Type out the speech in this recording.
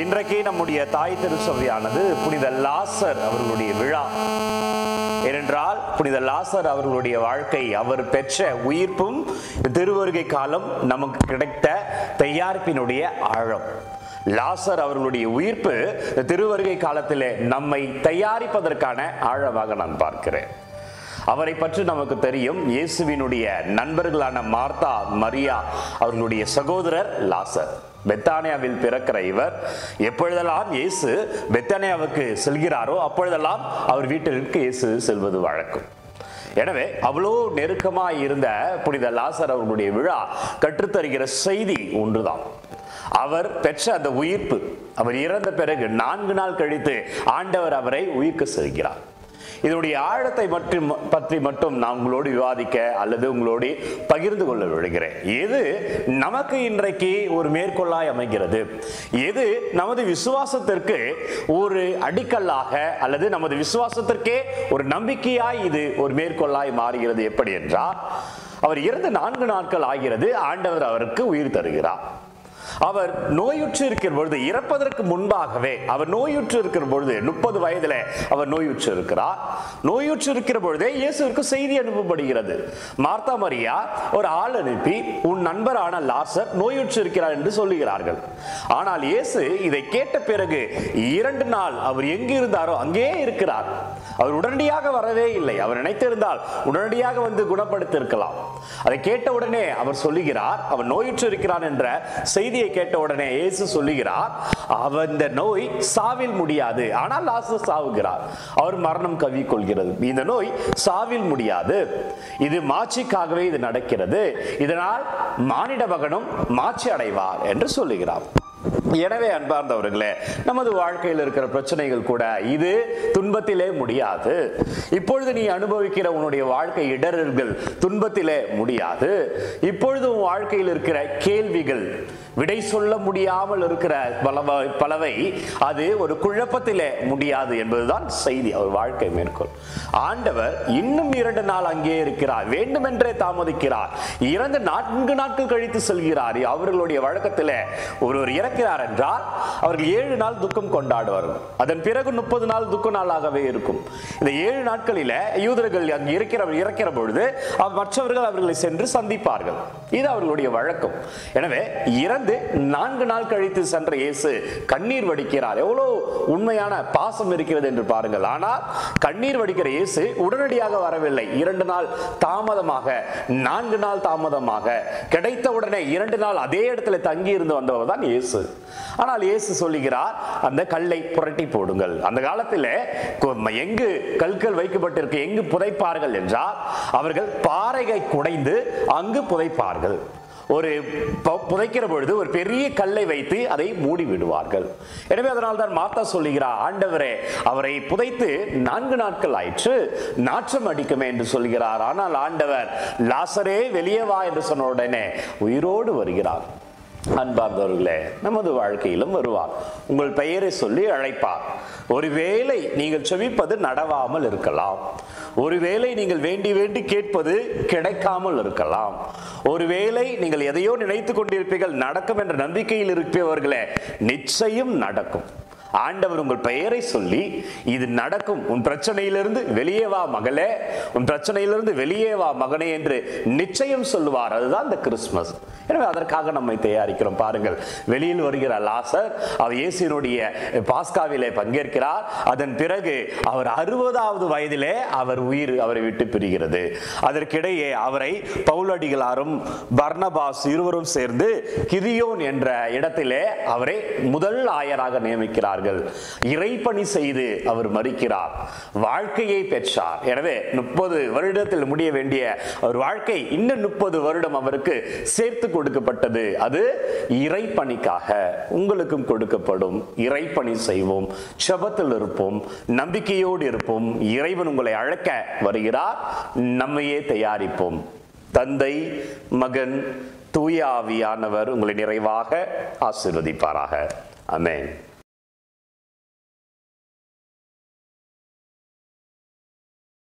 இன்றைக்கு நம்முடைய தாய் திருச்சபையானது புனித லாசர் அவர்களுடைய விழா. ஏனென்றால் புனித லாசர் அவர்களுடைய வாழ்க்கை அவர் பெற்ற உயிர்ப்பும் திருவருகை காலம் நமக்கு கிடைத்த தயாரிப்பினுடைய ஆழம். லாசர் அவர்களுடைய உயிர்ப்பு திருவருகை காலத்திலே நம்மை தயாரிப்பதற்கான ஆழமாக நான் பார்க்கிறேன். அவரை பற்றி நமக்கு தெரியும். இயேசுவினுடைய நண்பர்களான மார்த்தா மரியா அவர்களுடைய சகோதரர் லாசர். பெத்தானியாவில் பிறக்கிற இவர். எப்பொழுதெல்லாம் இயேசு பெத்தானியாவுக்கு செல்கிறாரோ அப்பொழுதெல்லாம் அவர் வீட்டிற்கு இயேசு செல்வது வழக்கம். எனவே அவ்வளோ நெருக்கமாய் இருந்த புனித லாசர் அவர்களுடைய விழா கற்றுத்தருகிற செய்தி ஒன்றுதான். அவர் பெற்ற அந்த உயிர்ப்பு அவர் இறந்த பிறகு நான்கு நாள் கழித்து ஆண்டவர் அவரை உயிர்க்க செல்கிறார். இதனுடைய ஆழத்தை மற்றும் பற்றி மட்டும் நான் உங்களோடு விவாதிக்க அல்லது உங்களோடு பகிர்ந்து கொள்ள விழுகிறேன் எது நமக்கு இன்றைக்கு ஒரு மேற்கோளாய் அமைகிறது? எது நமது விசுவாசத்திற்கு ஒரு அடிக்கல்லாக அல்லது நமது விசுவாசத்திற்கே ஒரு நம்பிக்கையாய் இது ஒரு மேற்கோளாய் மாறுகிறது? எப்படி என்றால் அவர் இறந்து நான்கு நாட்கள் ஆகிறது ஆண்டவர் அவருக்கு உயிர் தருகிறார். அவர் நோயுற்று இருக்கிற பொழுது இறப்பதற்கு முன்பாகவே அவர் நோயுற்று இருக்கிற பொழுது முப்பது வயதுல அவர் நோயுற்று இருக்கிறார் நோயுற்று இருக்கிற பொழுதே இயேசுவிற்கு செய்தி அனுப்பப்படுகிறது. மார்த்தா மரியா ஒரு ஆள் அனுப்பி உன் நண்பரான லாசர் நோயுற்று இருக்கிறார் என்று சொல்லுகிறார்கள். ஆனால் இயேசு இதை கேட்ட பிறகு இரண்டு நாள் அவர் எங்கு இருந்தாரோ அங்கே இருக்கிறார். அவர் உடனடியாக வரவே இல்லை. அவர் நினைத்திருந்தால் உடனடியாக வந்து குணப்படுத்தியிருக்கலாம் அதை கேட்ட உடனே அவர் சொல்லுகிறார் அவன் நோயுற்று இருக்கிறான் என்ற செய்தியை கேட்ட உடனே இயேசு சொல்லுகிறார் அவன் நோய் சாவில் முடியாது. ஆனால் லாசு சாவுகிறார். அவர் மரணம் கவி கொள்கிறது இந்த நோய் சாவில் முடியாது. இது மாட்சிக்காகவே இது நடக்கிறது. இதனால் மானிட மகனும் மாட்சி அடைவார் என்று சொல்லுகிறார். எனவே அன்பார்ந்தவர்களே நமது வாழ்க்கையில் இருக்கிற பிரச்சனைகள் கூட இது துன்பத்திலே முடியாது. இப்பொழுது நீ அனுபவிக்கிற உன்னுடைய வாழ்க்கை இடர்கள் துன்பத்திலே முடியாது. இப்பொழுது உன் வாழ்க்கையில் இருக்கிற கேள்விகள் விடை சொல்ல முடியாமல் இருக்கிற பலவ பலவை அது ஒரு குழப்பத்திலே முடியாது என்பதுதான் செய்தி. அவர் வாழ்க்கை மேற்கொள். ஆண்டவர் இன்னும் இரண்டு நாள் அங்கே இருக்கிறார் வேண்டுமென்றே தாமதிக்கிறார். இறந்து நான்கு நாட்கள் கழித்து செல்கிறார். அவர்களுடைய வழக்கத்தில் ஒருவர் இறக்கிறார் என்றால் அவர்கள் ஏழு நாள் துக்கம் கொண்டாடுவார்கள் அதன் பிறகு முப்பது நாள் துக்க நாளாகவே இருக்கும். இந்த ஏழு நாட்களில யூதர்கள் அங்கு இருக்கிற இறக்கிற பொழுது மற்றவர்கள் அவர்களை சென்று சந்திப்பார்கள். இது அவர்களுடைய வழக்கம். எனவே இறந்து நான்கு நாள் கழித்து சென்ற இயேசு கண்ணீர் வடிக்கிறார். எவ்வளவு உண்மையான பாசம் இருக்கிறது என்று பாருங்கள். ஆனால் கண்ணீர் வடிக்கிற இயேசு உடனடியாக வரவில்லை. இரண்டு நாள் தாமதமாக நான்கு நாள் தாமதமாக கிடைத்த உடனே இரண்டு நாள் அதே இடத்துல தங்கி இருந்து வந்தவர் தான் இயேசு. ஆனால் இயேசு சொல்லுகிறார் அந்த கல்லை புரட்டி போடுங்கள். அந்த காலத்தில் எங்கு கல்கள் வைக்கப்பட்டிருக்க எங்கு புதைப்பார்கள் என்றால் அவர்கள் பாறையை குடைந்து அங்கு புதைப்பார்கள். ஒரு புதைக்கிற பொழுது ஒரு பெரிய கல்லை வைத்து அதை மூடி விடுவார்கள். எனவே அதனால் தான் மாத்தா சொல்லுகிறார் ஆண்டவரே அவரை புதைத்து நான்கு நாட்கள் ஆயிற்று நாற்றம் அடிக்குமே என்று சொல்கிறார் ஆனால் ஆண்டவர் லாசரே வெளியே வா என்று சொன்ன உடனே உயிரோடு வருகிறார். அன்பார்ந்தவர்களே நமது வாழ்க்கையிலும் வருவார் உங்கள் பெயரை சொல்லி அழைப்பார் ஒருவேளை நீங்கள் செவிப்பது நடவாமல் இருக்கலாம். ஒருவேளை நீங்கள் வேண்டி வேண்டி கேட்பது கிடைக்காமல் இருக்கலாம். ஒருவேளை நீங்கள் எதையோ நினைத்துக் கொண்டிருப்பீர்கள் நடக்கும் என்ற நம்பிக்கையில் இருப்பவர்களே நிச்சயம் நடக்கும். ஆண்டவர் உங்கள் பெயரை சொல்லி இது நடக்கும். உன் பிரச்சனையிலிருந்து வெளியே வா மகளே. உன் பிரச்சனையிலிருந்து வெளியே வா மகனே என்று நிச்சயம் சொல்லுவார். அதுதான் இந்த கிறிஸ்மஸ் எனவே அதற்காக நம்மை தயாரிக்கிறோம். பாருங்கள் வெளியில் வருகிற லாசர் அவர் இயேசுனுடைய பாஸ்காவிலே பங்கேற்கிறார். அதன் பிறகு அவர் அறுபதாவது வயதிலே அவர் உயிர் அவரை விட்டு பிரிகிறது. அதற்கிடையே அவரை பவுலடிகளாரும் பர்ணபாஸ் இருவரும் சேர்ந்து கிரியோன் என்ற இடத்திலே அவரை முதல் ஆயராக நியமிக்கிறார்கள். இறைப்பணி செய்து அவர் மறிக்கிறார். வாழ்க்கையை பெற்றார். எனவே முப்பது வருடத்தில் முடிய வேண்டிய ஒரு வாழ்க்கை இன்னும் முப்பது வருடம் அவருக்கு சேர்த்து கொடுக்கப்பட்டது. அது இறைப்பணிக்காக உங்களுக்கும் கொடுக்கப்படும். இறைப்பணி செய்வோம். செபத்தில் இருப்போம். நம்பிக்கையோடு இருப்போம். இறைவன் உங்களை அழைக்க வருகிறார். நம்மையே தயாரிப்போம். தந்தை மகன் தூய ஆவியானவர் உங்களை நிறைவாக ஆசிர்வதிப்பாராக. அமேன்